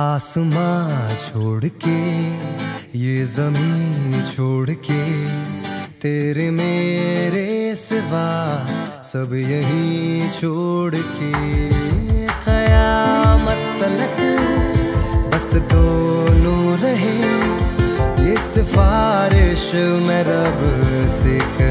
आसमां छोड़ के, ये ज़मीन छोड़ के, तेरे मेरे सिवा सब यही छोड़ के। कयामत तलक बस दोनों रहे, ये सिफारिश मैं रब से करूँ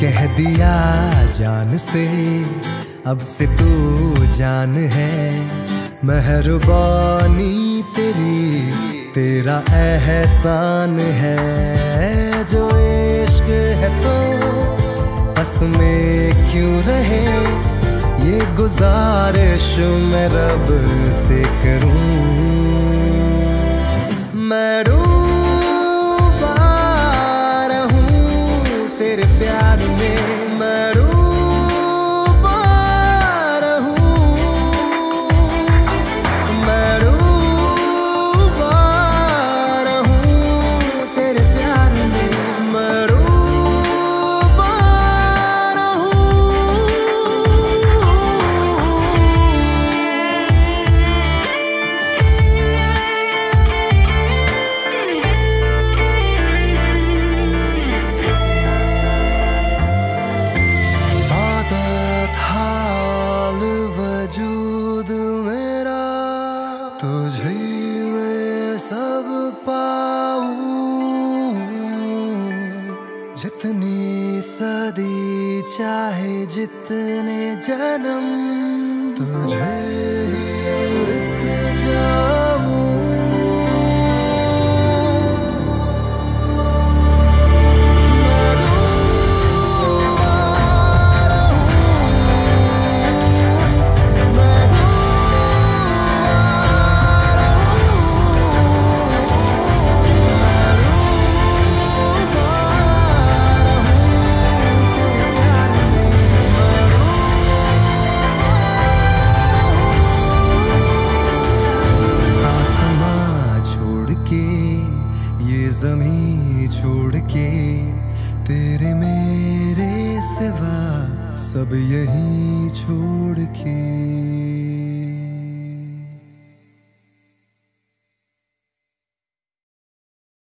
कह दिया, जान से, अब से तू जान है। मेहरबानी तेरी, तेरा एहसान है। जो इश्क है तो बस में क्यों रहे? ये गुजारिश मैं रब से करूँ। मैं डूबा जितनी सदी चाहे जितने जन्म तुझे ही सब यही छोड़ के